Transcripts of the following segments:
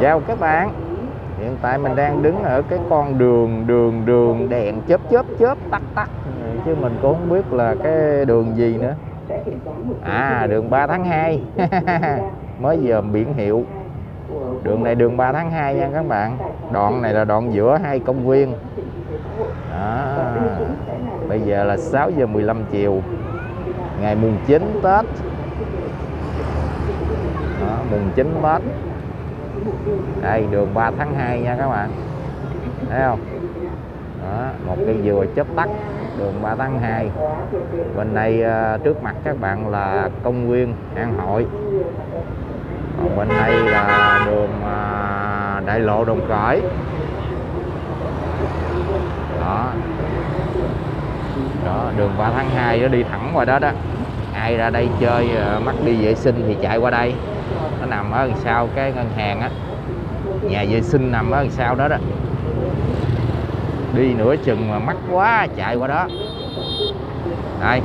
chào các bạn. Hiện tại mình đang đứng ở cái con đường đường đường đèn chớp chớp chớp tắt tắt. Chứ mình cũng không biết là cái đường gì nữa. À đường 3 tháng 2 mới giờ biển hiệu. Đường này đường 3 tháng 2 nha các bạn. Đoạn này là đoạn giữa hai công viên. À, bây giờ là 6 giờ 15 chiều. Ngày mùng 9 Tết mùng 9 Tết. Đây đường 3 tháng 2 nha các bạn. Thấy không? Đó, một cây dừa chết tắt đường 3 tháng 2 bên này ờ, trước mặt các bạn là công viên An Hội. Còn bên đây là đường ờ, đại lộ Đồng Cõi đó. Đó đường 3 tháng 2 nó đi thẳng qua đó đó. Ai ra đây chơi ờ, mắc đi vệ sinh thì chạy qua đây nó nằm ở đằng sau cái ngân hàng á. Nhà vệ sinh nằm ở đằng sau đó đó. Đi nửa chừng mà mắc quá chạy qua đó. Đây.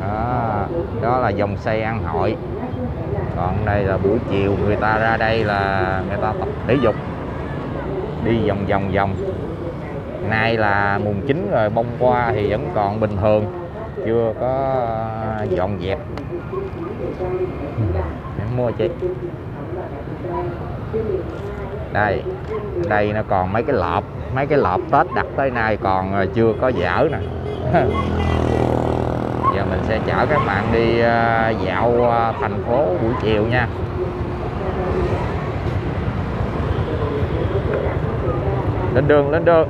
Đó, đó là dòng xe ăn hội. Còn đây là buổi chiều người ta ra đây là người ta tập thể dục. Đi vòng vòng vòng. Nay là mùng 9 rồi bông qua thì vẫn còn bình thường. Chưa có ờ, dọn dẹp em mua chị. Đây đây nó còn mấy cái lọp mấy cái lọp tết đặt tới nay còn ờ, chưa có dở nè. Giờ mình sẽ chở các bạn đi ờ, dạo ờ, thành phố buổi chiều nha. Lên đường lên đường.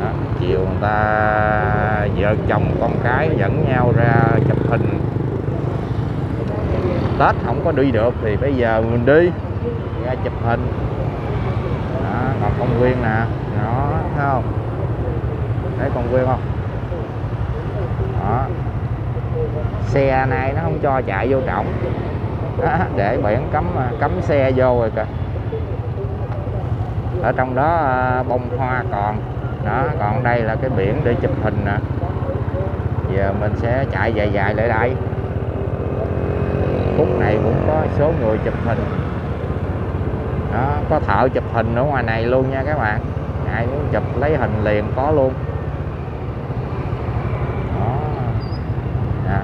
Đó, chiều người ta vợ chồng con cái dẫn nhau ra chụp Tết không có đi được thì bây giờ mình đi. Ra chụp hình. Đó, còn công viên nè. Nó thấy không? Thấy công viên không? Đó. Xe này nó không cho chạy vô trọng đó, để biển cấm cấm xe vô rồi kìa. Ở trong đó à, bông hoa còn. Đó còn đây là cái biển để chụp hình nè. Giờ mình sẽ chạy dài dài lại đây phút này cũng có số người chụp hình. Đó có thợ chụp hình ở ngoài này luôn nha các bạn. Ai muốn chụp lấy hình liền có luôn. Đó. À.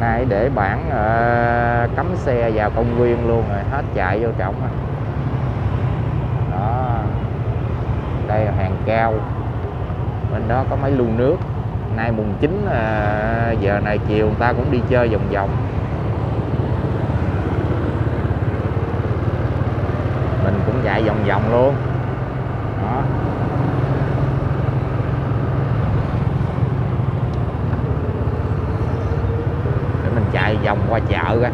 nay để bản uh, ờ, cấm xe vào công viên luôn rồi hết chạy vô trọng rồi. Đó. Đây là hàng cao. Bên đó có mấy lu nước nay mùng 9 à, giờ này chiều người ta cũng đi chơi vòng vòng. Mình cũng chạy vòng vòng luôn. Đó. Để mình chạy vòng qua chợ ra.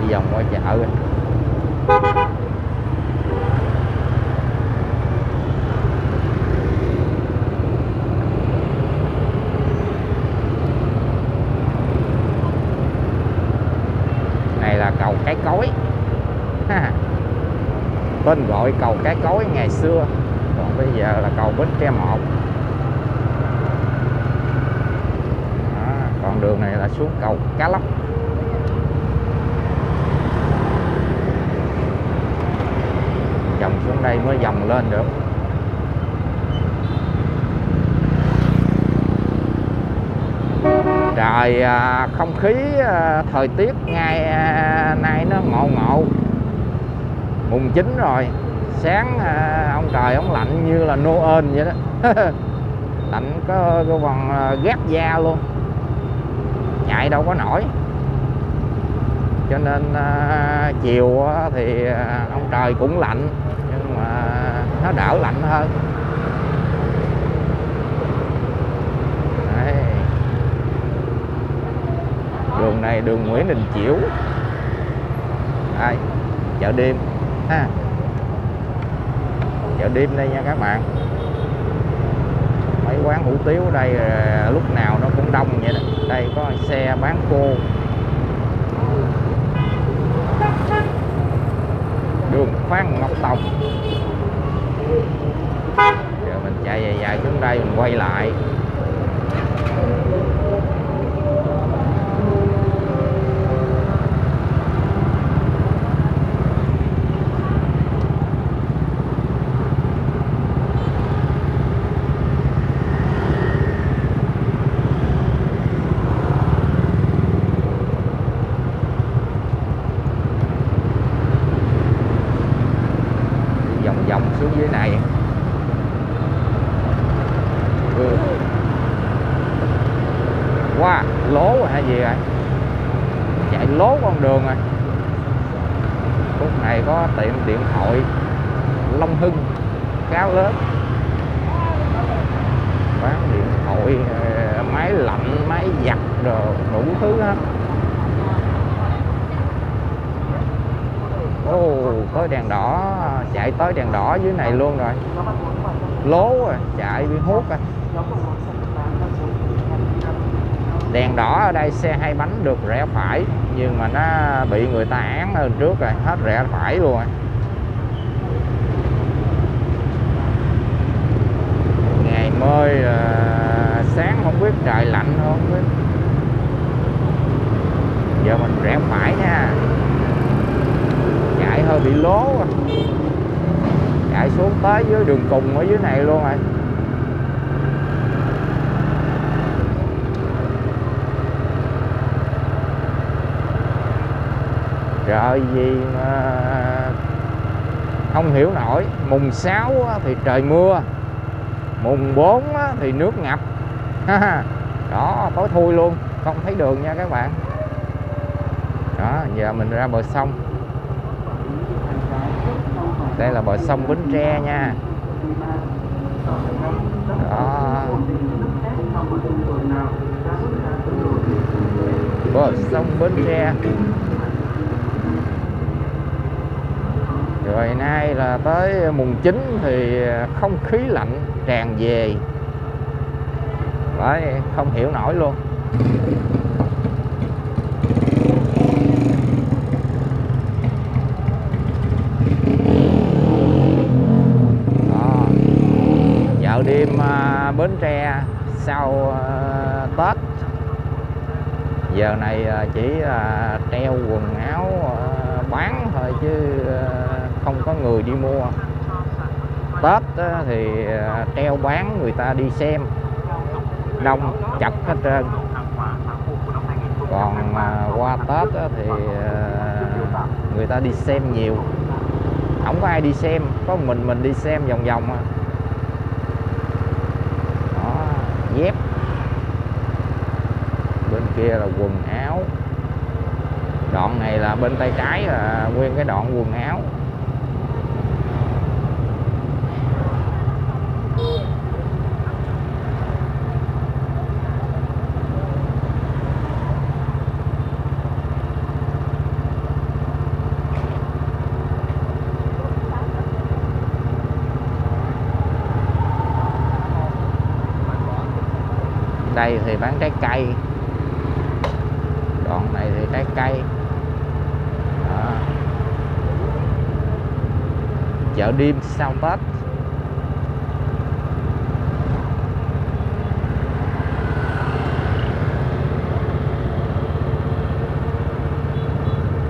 Đi vòng qua chợ ra này là cầu cái cối tên gọi cầu cái cối ngày xưa. Còn bây giờ là cầu bến tre một. Đó, còn đường này là xuống cầu cá lóc. Dòng xuống đây mới dòng lên được. Trời à, không khí à, thời tiết ngày à, nay nó ngộ ngộ mùng 9 rồi. Sáng à, ông trời ông lạnh như là Noel vậy đó. Lạnh có, có còn à, gác da luôn. Chạy đâu có nổi. Cho nên à, chiều thì à, ông trời cũng lạnh nhưng mà nó đỡ lạnh hơn. Đấy. đường này đường Nguyễn Đình Chiểu. Đây chợ đêm ha. Chợ đêm đây nha các bạn. Mấy quán hủ tiếu ở đây à, lúc nào nó cũng đông vậy đó. Đây có xe bán cô. Đường Phan Ngọc Tòng. Giờ mình chạy dài dài xuống đây, mình quay lại Đi vòng vòng xuống dưới này ừ. wow lố rồi hay gì rồi chạy lố con đường rồi khúc này có tiệm điện thoại Long Hưng khá lớn bán điện thoại ờ, máy lạnh máy giặt đồ đủ thứ hết Ồ, tới đèn đỏ chạy tới đèn đỏ dưới này luôn rồi. Lố rồi chạy bị hút rồi đèn đỏ ở đây xe hai bánh được rẽ phải nhưng mà nó bị người ta án hơn trước rồi hết rẽ phải luôn rồi. Ngày mới ờ, sáng không biết trời lạnh không biết. Giờ mình rẽ phải nha chạy hơi bị lố à. chạy xuống tới dưới đường cùng ở dưới này luôn rồi. Trời gì mà không hiểu nổi. Mùng 6 thì trời mưa. Mùng 4 thì nước ngập. Đó, tối thui luôn. Không thấy đường nha các bạn. Đó, giờ mình ra bờ sông đây là bờ sông Bến Tre nha. Đó. Bờ sông Bến Tre. Rồi nay là tới mùng 9 thì không khí lạnh tràn về. Đấy, không hiểu nổi luôn Đó. chợ đêm à, Bến Tre sau ờ, Tết. Giờ này ờ, chỉ là treo quần áo bán thôi chứ không có người đi mua. Tết thì treo bán người ta đi xem. Đông chật hết trơn. Còn qua Tết thì người ta đi xem nhiều. Không có ai đi xem, có mình mình đi xem vòng vòng à. đó dép bên kia là quần áo. Đoạn này là bên tay trái là nguyên cái đoạn quần áo. Đây thì bán trái cây trái cây. À. chợ đêm sau tết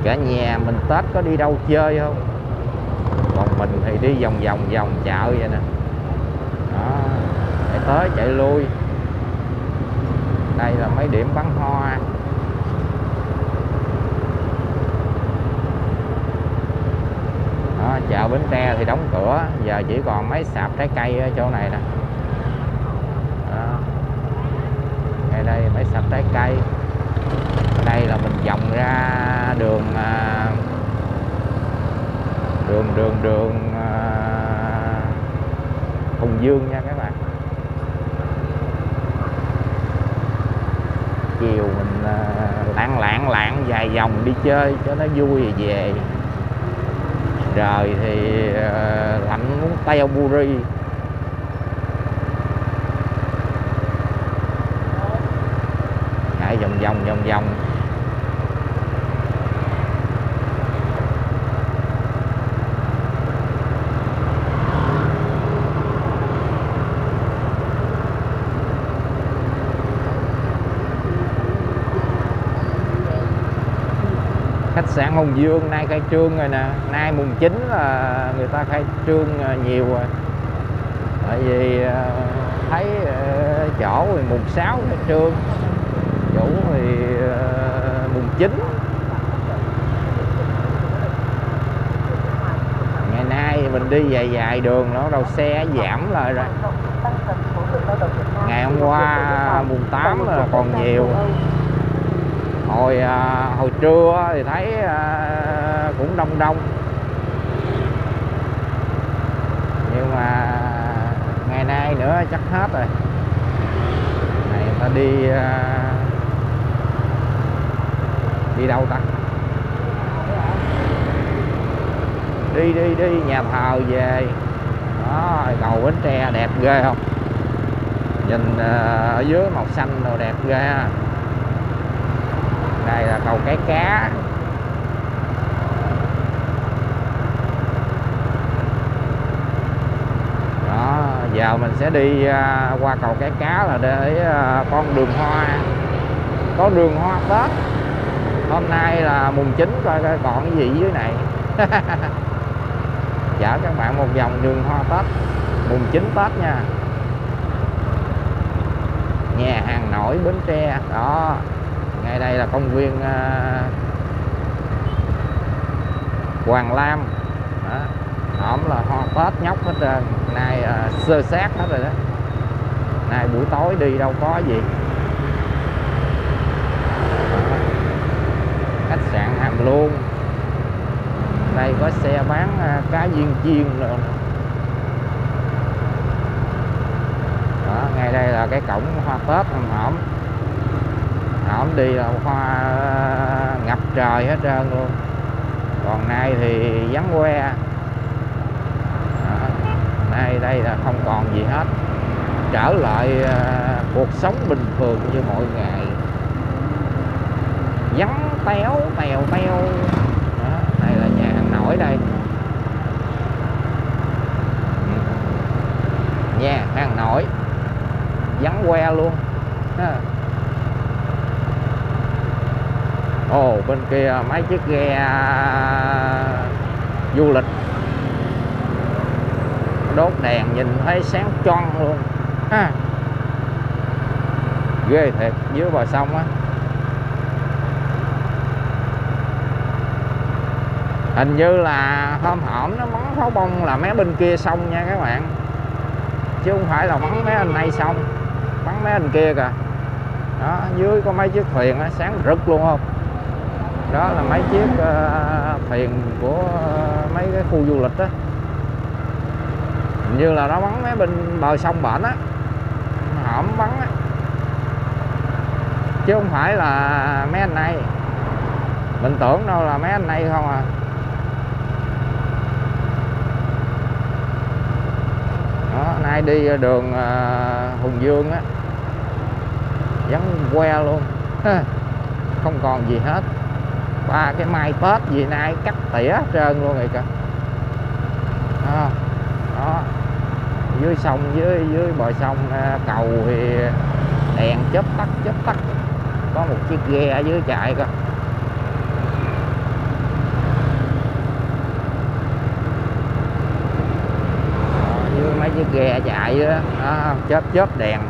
cả nhà mình tết có đi đâu chơi không? Còn mình thì đi vòng vòng vòng chợ vậy nè. Đó. Chạy tới chạy lui. Đây là mấy điểm bắn hoa đó, chợ Bến Tre thì đóng cửa giờ chỉ còn mấy sạp trái cây ở chỗ này nè. Ngay đây mấy sạp trái cây. Ở đây là mình vòng ra à, đường đường đường đường Hùng Dương nha các bạn. Chiều mình à, lạng lạng lạng vài vòng đi chơi cho nó vui về trời thì ờ, lạnh muốn teo buri. Chạy vòng vòng vòng vòng. Khách sạn Hùng Dương, nay khai trương rồi nè. Nay mùng 9 là người ta khai trương à, nhiều rồi. Tại vì à, thấy à, chỗ thì mùng 6 khai trương. Chủ thì mùng 9 ngày nay mình đi dài dài đường, nó đầu xe giảm lại rồi. Ngày hôm qua mùng 8 là còn nhiều hồi à, hồi trưa thì thấy à, cũng đông đông. Nhưng mà ngày nay nữa chắc hết rồi. Này ta đi à, đi đâu ta? Đi đi đi nhà thờ về. Đó cầu bến tre đẹp ghê không? Nhìn à, ở dưới màu xanh đồ đẹp ghê ha đây là cầu cái cá. Đó giờ mình sẽ đi à, qua cầu cái cá là để à, con đường hoa. Có đường hoa tết. Hôm nay là mùng 9 coi coi còn cái gì dưới này. Chở các bạn một vòng đường hoa tết. Mùng 9 tết nha. Nhà hàng nổi bến tre. Đó ngay đây là công viên à, Hoàng Lam. Đó. là hoa tết nhóc hết trơn. Nay à, sơ sát hết rồi đó. Nay buổi tối đi đâu có gì. Khách sạn hàm luôn đây có xe bán à, cá viên chiên rồi đó ngay đây là cái cổng hoa tết hầm hỏm hổm đi là hoa ngập trời hết trơn luôn. Còn nay thì vắng que. Đó. nay đây là không còn gì hết. Trở lại à, cuộc sống bình thường như mọi ngày. Vắng téo tèo teo đó. này là nhà hàng nổi đây. Nhà hàng nổi. Vắng que luôn. Ha. Ồ bên kia mấy chiếc ghe du lịch. Đốt đèn nhìn thấy sáng choang luôn. Ha ghê thiệt dưới bờ sông á. Hình như là hôm hổm nó bắn pháo bông là mấy bên kia sông nha các bạn. Chứ không phải là bắn mấy anh này sông bắn mấy anh kia kìa. Đó dưới có mấy chiếc thuyền á sáng rực luôn không đó là mấy chiếc uh, thuyền của uh, mấy cái khu du lịch đó Hình như là nó bắn mấy bên bờ sông bển á. Hổm bắn á. Chứ không phải là mấy anh này. Mình tưởng đâu là mấy anh này không à. Đó nay đi đường uh, Hùng Dương á. Vắng que luôn. Không còn gì hết ba cái mai tết gì nay cắt tỉa trơn luôn rồi kìa. Đó, đó. dưới sông dưới dưới bờ sông à, cầu thì đèn chớp tắt chớp tắt. Có một chiếc ghe ở dưới chạy cơ dưới mấy chiếc ghe chạy đó, đó chớp chớp đèn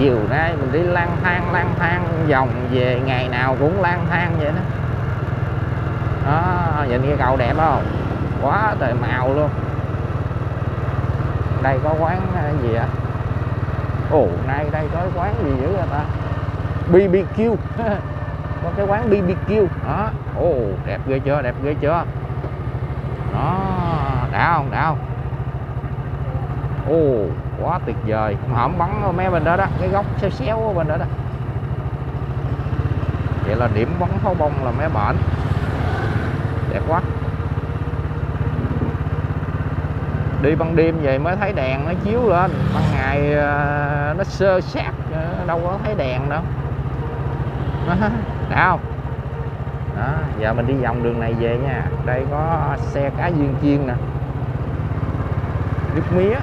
chiều nay mình đi lang thang lang thang, vòng về, ngày nào cũng lang thang vậy đó. Đó nhìn cái cầu đẹp không? Quá trời màu luôn. Đây có quán ờ, gì ạ ồ, nay đây có quán gì dữ vậy ta? BBQ có cái quán BBQ đó, ồ, đẹp ghê chưa, đẹp ghê chưa? Đó, đã không đã không? Ồ quá tuyệt vời. Hỏm bắn ở mấy bên đó đó, cái góc xéo xéo ở bên đó đó. Vậy là điểm bắn pháo bông là mé bển. Đẹp quá. Đi ban đêm về mới thấy đèn nó chiếu lên. Ban ngày ờ, nó sơ sát ờ, đâu có thấy đèn đâu. Đâu? đó, giờ mình đi vòng đường này về nha. Đây có xe cá viên chiên nè. Nước mía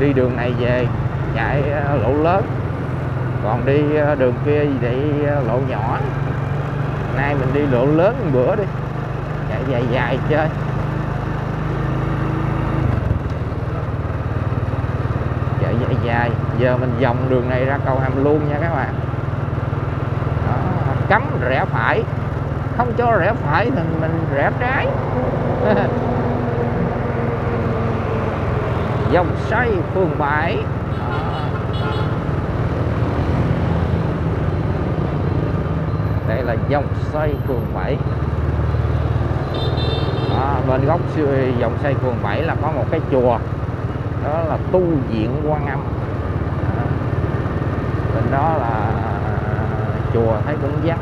đi đường này về chạy ờ, lộ lớn còn đi ờ, đường kia thì ờ, lộ nhỏ. Nay mình đi lộ lớn một bữa đi. Chạy dài dài chơi. Chạy dài dài. Giờ mình vòng đường này ra cầu hàm luôn nha các bạn. Đó, cấm rẽ phải. Không cho rẽ phải thì mình rẽ trái. dòng xoay phường 7 đây là dòng xoay phường 7 à, bên góc dòng xoay phường 7 là có một cái chùa. Đó là tu viện quan âm. Bên đó là à, chùa thấy cũng vắng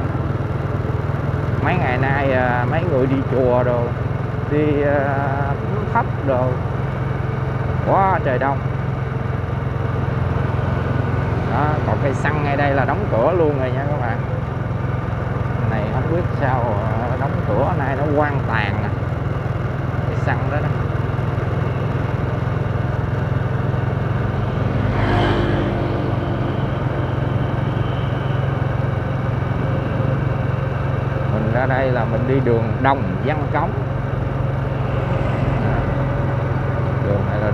mấy ngày nay à, mấy người đi chùa rồi đi à, thấp đồ quá trời đông. Đó, còn cây xăng ngay đây là đóng cửa luôn rồi nha các bạn. Này không biết sao ờ, đóng cửa nay nó quan tàn nè. Cây xăng đó đó. Mình ra đây là mình đi đường Đồng Văn Cống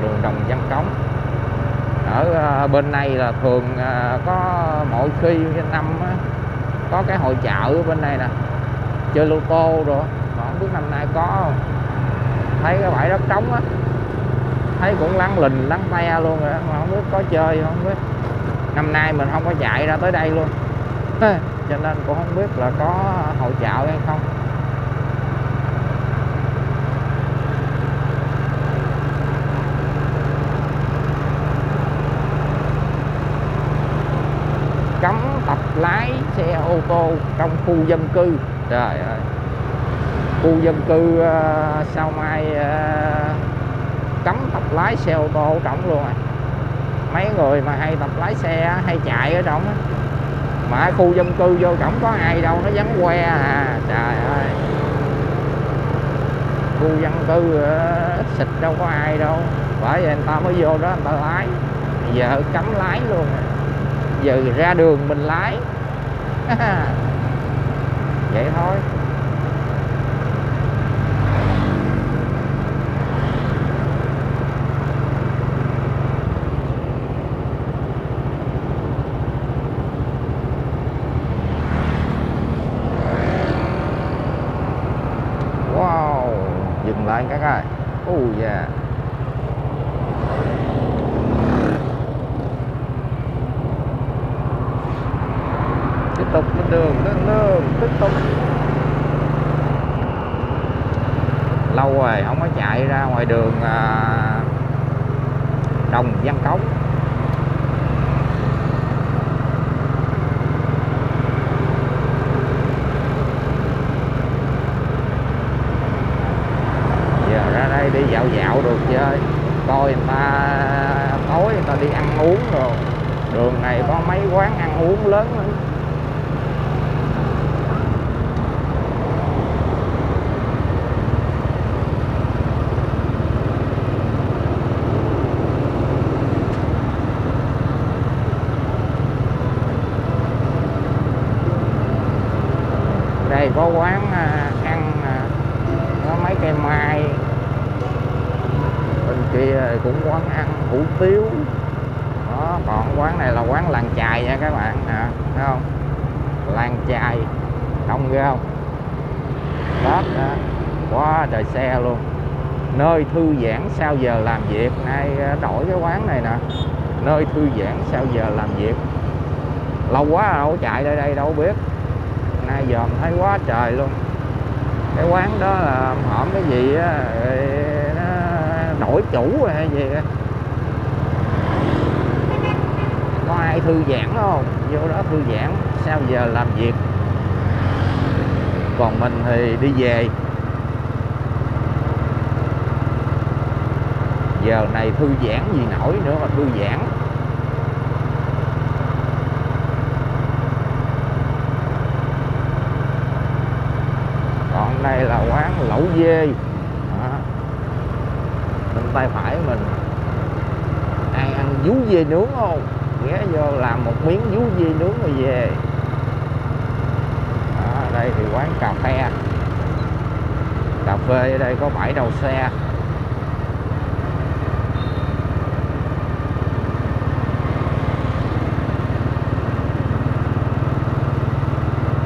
đường trồng Văn Cống. Ở à, bên này là thường à, có mỗi khi năm có cái hội chợ ở bên này nè, chơi lô tô rồi mà không biết năm nay có không. Thấy cái bãi đất trống á, thấy cũng lăn lình lăn te luôn rồi mà không biết có chơi không biết. Năm nay mình không có chạy ra tới đây luôn. Cho nên cũng không biết là có hội chợ hay không cấm tập lái xe ô tô trong khu dân cư. Trời ơi. Khu dân cư uh, sao mai uh, cấm tập lái xe ô tô trọng luôn à? Mấy người mà hay tập lái xe hay chạy ở trong á. Mà khu dân cư vô cổng có ai đâu nó vắng que à. Trời ơi. Khu dân cư ít xịt đâu có ai đâu. Bởi vậy người ta mới vô đó người ta lái. Giờ cấm lái luôn giờ ra đường mình lái vậy thôi wow dừng lại các ơi oh yeah tiếp tục lên đường lên đường tiếp tục lâu rồi không có chạy ra ngoài đường à, đồng văn cống. Giờ ra đây đi dạo dạo được chơi. Coi người ta tối, người ta đi ăn uống rồi. Đường này có mấy quán ăn uống lớn lắm đây có quán à, ăn à, có mấy cây mai bên kia cũng quán ăn hủ tiếu đó còn quán này là quán làng chài nha các bạn. À, thấy không? Làng chài. Đông ghê không? Tết đó quá trời xe luôn. Nơi thư giãn sau giờ làm việc. Nay à, đổi cái quán này nè. Nơi thư giãn sau giờ làm việc. Lâu quá à, đâu chạy ra đây đâu biết. Nay giờ mình thấy quá trời luôn. Cái quán đó là hổm cái gì á đổi chủ hay gì á có ai thư giãn không? Vô đó thư giãn sau giờ làm việc? Còn mình thì đi về. Giờ này thư giãn gì nổi nữa mà thư giãn. Còn đây là quán lẩu dê. Đó. bên tay phải mình. Ai ăn vú dê nướng không? Ghé vô làm một miếng vú dê nướng rồi về. Đó, đây thì quán cà phê. Cà phê ở đây có bãi đầu xe.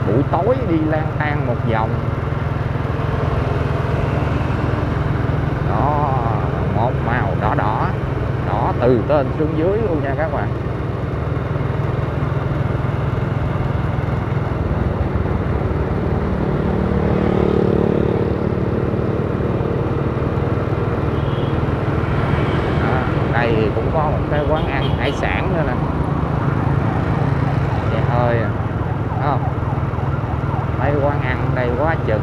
Buổi tối đi lang thang một vòng. Đó một màu đỏ đỏ. Đỏ từ trên xuống dưới luôn nha các bạn À, đây thì cũng có một cái quán ăn hải sản nữa nè trời ơi, à. Thấy không mấy quán ăn đây quá chừng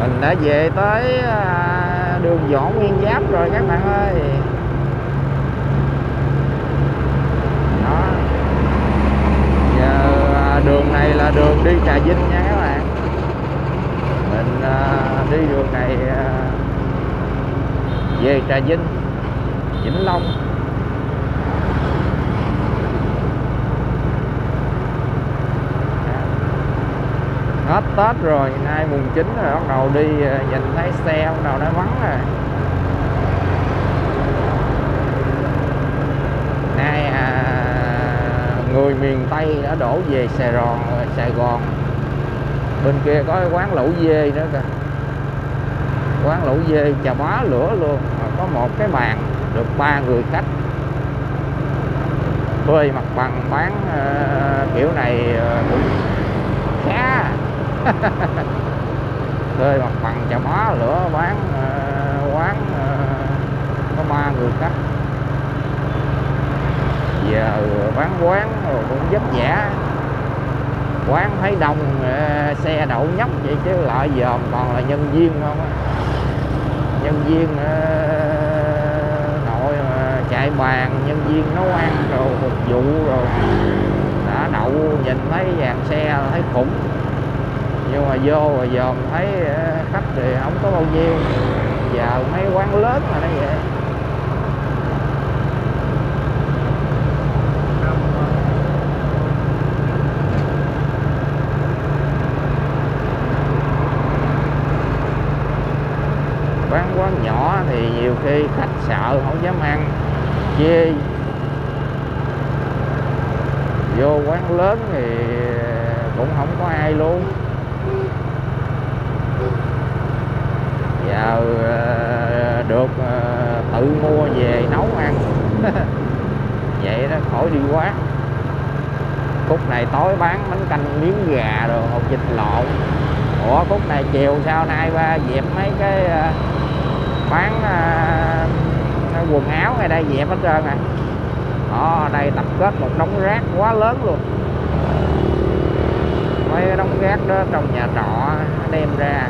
mình đã về tới à, đường võ nguyên giáp rồi các bạn ơi đó giờ à, đường này là đường đi trà vinh nha các bạn mình à, đi đường này à, về trà vinh vĩnh long. Hết tết rồi nay mùng 9 rồi bắt đầu đi ờ, nhìn thấy xe bắt đầu nó vắng rồi. Nay à, người miền tây đã đổ về sài gòn sài gòn. Bên kia có quán lẩu dê nữa kìa. Quán lẩu dê chà bá lửa luôn một cái bàn được ba người khách. Thuê mặt bằng bán uh, kiểu này ờ, cũng khá. Thuê mặt bằng chả bá lửa bán uh, quán có ba người khách. Giờ bán quán rồi cũng vất vả. Quán thấy đông xe đậu nhóc vậy chứ lại dòm còn là nhân viên không nhân viên lại bàn nhân viên nấu ăn rồi phục vụ rồi. Đã đậu, nhìn thấy dàn xe là thấy khủng. Nhưng mà vô rồi dòm thấy ờ, khách thì không có bao nhiêu. Giờ mấy quán lớn mà nó vậy. Quán quán nhỏ thì nhiều khi khách sợ, không dám ăn chê vô quán lớn thì cũng không có ai luôn. Giờ được ờ, tự mua về nấu ăn. Vậy đó, khỏi đi quán. Khúc này tối bán bánh canh miếng gà rồi hột vịt lộn. Ủa, khúc này chiều sau nay ba dẹp mấy cái ờ, bán quần áo ngay đây dẹp hết trơn này đó ở đây tập kết một đống rác quá lớn luôn. Mấy cái đống rác đó trong nhà trọ đem ra.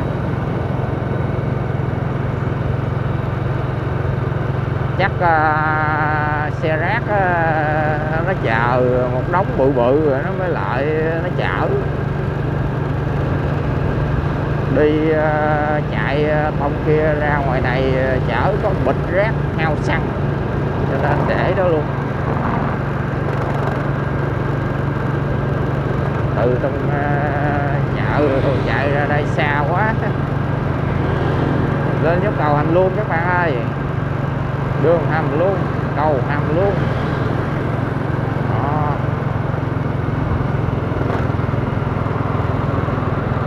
Chắc uh, xe rác uh, nó chờ một đống bự bự rồi nó mới lại nó chở đi ờ, chạy ờ, thông kia ra ngoài này ờ, chở có bịch rác hao xăng cho nên để đó luôn. Từ trong chợ rồi chạy ra đây xa quá. Lên dốc cầu hành luôn các bạn ơi. Đường hầm luôn, cầu hầm luôn đó.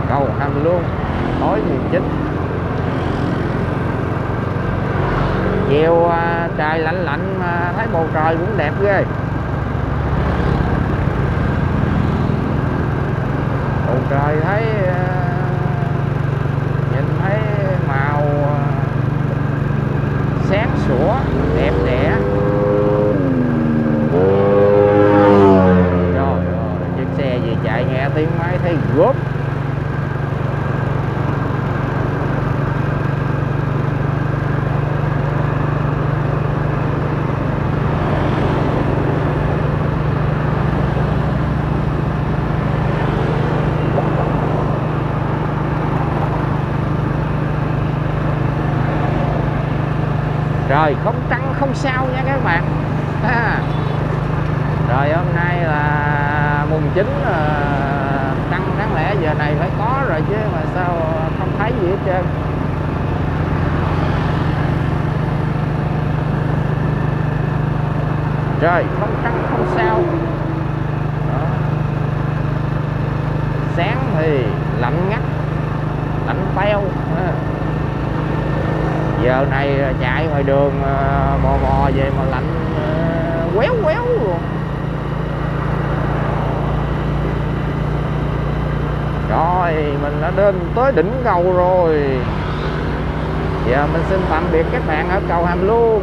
cầu hầm luôn tối miền chính, chiều trời lạnh lạnh mà thấy bầu trời cũng đẹp ghê. Bầu trời thấy à, nhìn thấy màu à, sáng sủa đẹp đẽ. Trời ơi chiếc xe gì chạy nghe tiếng máy thấy gốp. Trời, không trăng không sao nha các bạn à. rồi, hôm nay là mùng 9 ờ, trăng đáng lẽ giờ này phải có rồi chứ mà sao không thấy gì hết trơn trời, không trăng không sao Đó. sáng thì lạnh ngắt, lạnh teo à giờ này chạy ngoài đường ờ, mò mò về mà lạnh ờ, quéo quéo luôn. Rồi mình đã đến tới đỉnh cầu rồi. Giờ mình xin tạm biệt các bạn ở cầu hàm luôn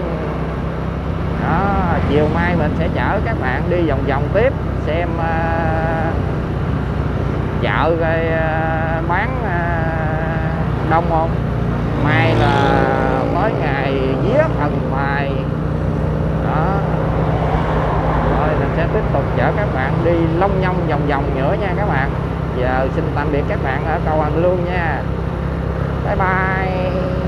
đó chiều mai mình sẽ chở các bạn đi vòng vòng tiếp xem uh, chợ coi uh, bán uh, đông không? Mai là tới ngày vía thần tài đó. Rồi mình sẽ tiếp tục chở các bạn đi long nhông vòng vòng nữa nha các bạn. Giờ xin tạm biệt các bạn ở cầu Hàm Luông nha. Bye bye.